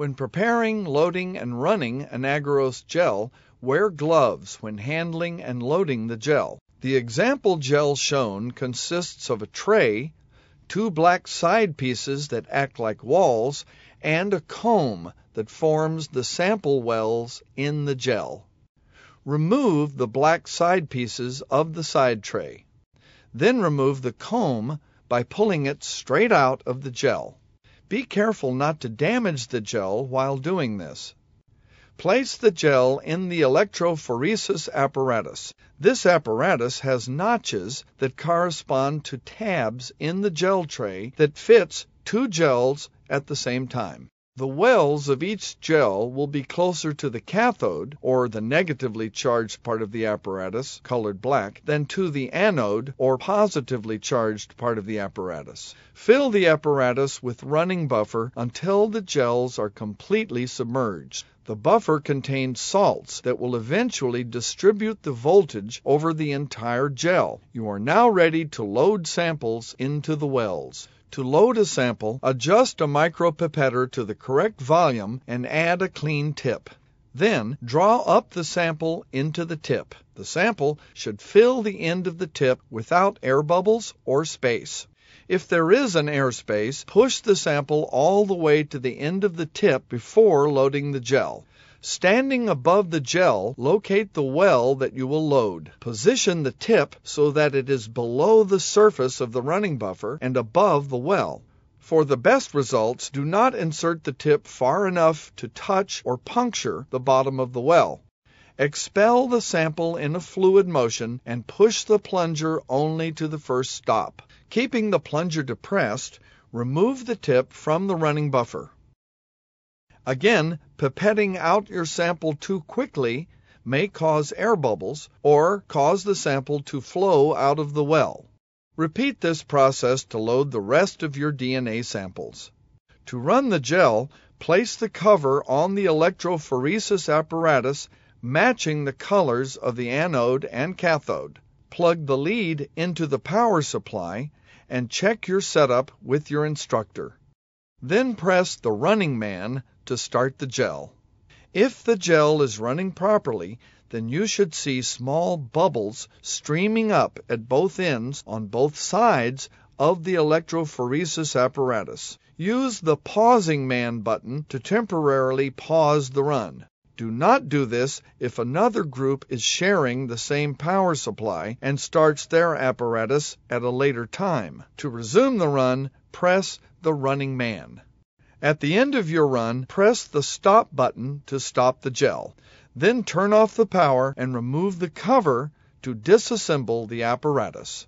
When preparing, loading, and running an agarose gel, wear gloves when handling and loading the gel. The example gel shown consists of a tray, two black side pieces that act like walls, and a comb that forms the sample wells in the gel. Remove the black side pieces of the side tray. Then remove the comb by pulling it straight out of the gel. Be careful not to damage the gel while doing this. Place the gel in the electrophoresis apparatus. This apparatus has notches that correspond to tabs in the gel tray that fits two gels at the same time. The wells of each gel will be closer to the cathode, or the negatively charged part of the apparatus, colored black, than to the anode, or positively charged part of the apparatus. Fill the apparatus with running buffer until the gels are completely submerged. The buffer contains salts that will eventually distribute the voltage over the entire gel. You are now ready to load samples into the wells. To load a sample, adjust a micropipetter to the correct volume and add a clean tip. Then draw up the sample into the tip. The sample should fill the end of the tip without air bubbles or space. If there is an air space, push the sample all the way to the end of the tip before loading the gel. Standing above the gel, locate the well that you will load. Position the tip so that it is below the surface of the running buffer and above the well. For the best results, do not insert the tip far enough to touch or puncture the bottom of the well. Expel the sample in a fluid motion and push the plunger only to the first stop. Keeping the plunger depressed, remove the tip from the running buffer. Again, pipetting out your sample too quickly may cause air bubbles or cause the sample to flow out of the well. Repeat this process to load the rest of your DNA samples. To run the gel, place the cover on the electrophoresis apparatus matching the colors of the anode and cathode. Plug the lead into the power supply and check your setup with your instructor. Then press the running man to start the gel. If the gel is running properly, then you should see small bubbles streaming up at both ends on both sides of the electrophoresis apparatus. Use the pausing man button to temporarily pause the run. Do not do this if another group is sharing the same power supply and starts their apparatus at a later time. To resume the run, press the running man. At the end of your run, press the stop button to stop the gel. Then turn off the power and remove the cover to disassemble the apparatus.